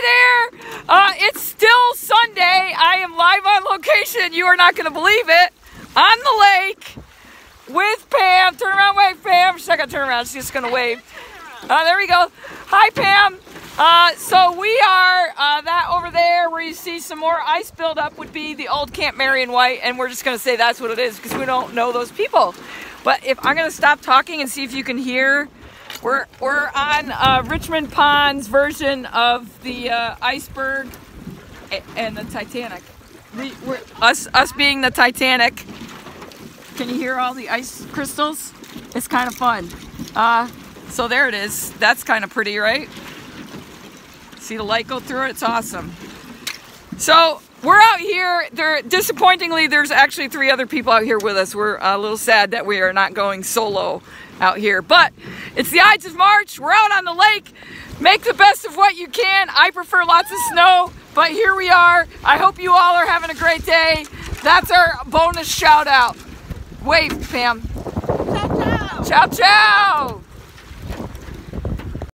There! Uh, it's still Sunday. I am live on location. You are not going to believe it. On the lake with Pam. Turn around, wave, Pam. She's not going to turn around. She's just going to wave. Uh, there we go. Hi, Pam. Uh, so we are uh, that over there where you see some more ice buildup would be the old Camp Marion White, and we're just going to say that's what it is because we don't know those people. But if I'm going to stop talking and see if you can hear we're, we're on uh, Richmond Pond's version of the uh, iceberg and the Titanic. We, we're, us, us being the Titanic. Can you hear all the ice crystals? It's kind of fun. Uh, so there it is. That's kind of pretty, right? See the light go through it? It's awesome. So we're out here. There, disappointingly, there's actually three other people out here with us. We're a little sad that we are not going solo out here. But it's the Ides of March. We're out on the lake. Make the best of what you can. I prefer lots of snow, but here we are. I hope you all are having a great day. That's our bonus shout out. Wave, Pam. Ciao, ciao. Ciao, ciao.